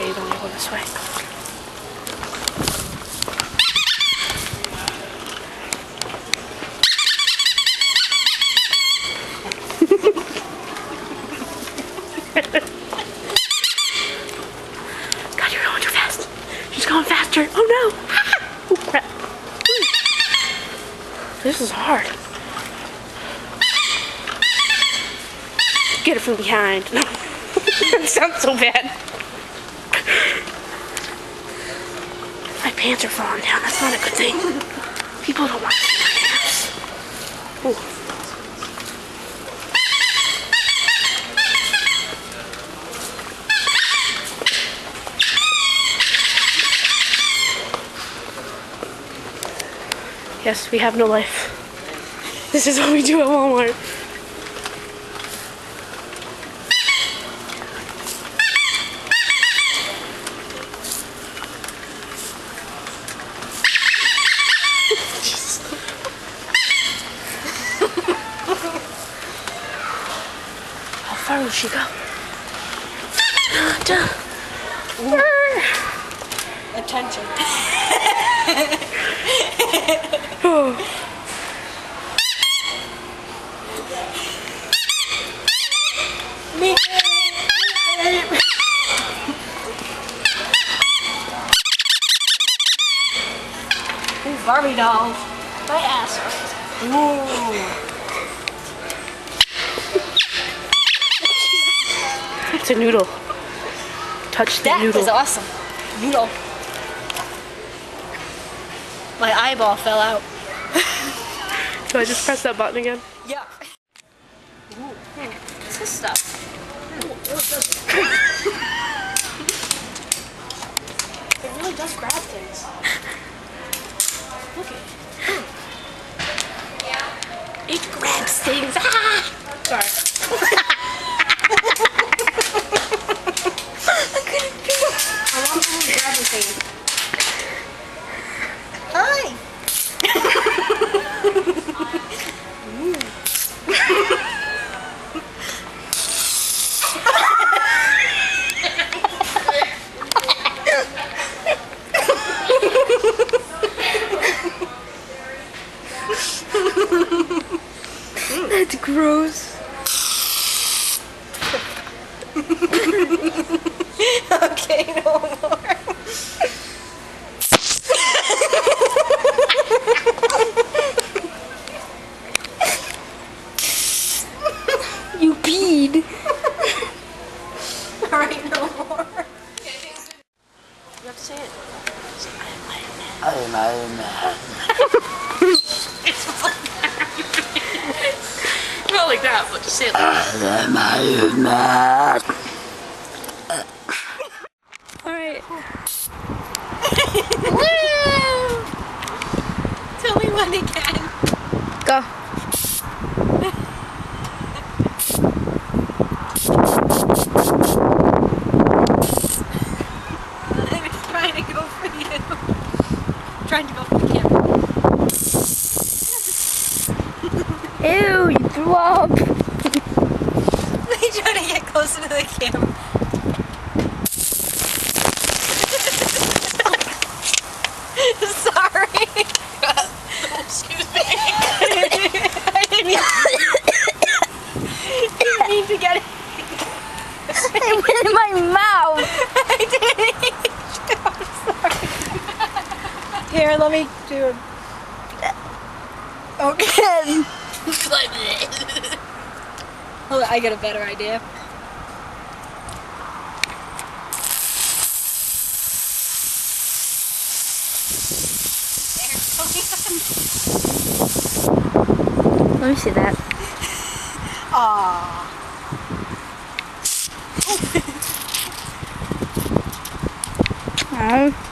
Way you going? Go this way. God, you're going too fast. She's going faster. Oh no! Oh crap. This is hard. Get it from behind. No. that sounds so bad. Pants are falling down. That's not a good thing. People don't want to see my pants. Ooh. Yes, we have no life. This is what we do at Walmart. She go? Attention. Barbie dolls. My ass. Ooh. A noodle. Touch the That noodle. is awesome. Noodle. My eyeball fell out. Do I just press that button again? Yeah. Ooh, what's this stuff? it really does grab things. Look at it. Yeah. It grabs things. Ah! Sorry. I want someone to grab the thing. Hi. That's gross. Okay, no more. You peed. Alright, no more. You have to say it. Not like that, but just say ah, it. All right. Tell me when again. Go. I was trying to go for you. Trying to go for the camera. Ew, you threw up. They trying to get closer to the camera. Sorry. Excuse me. I didn't mean, didn't mean to get it. It went in my mouth. I didn't. I'm sorry. Here, let me do it. Okay. Hold on, I got a better idea. Let me see that. Aww. Oh.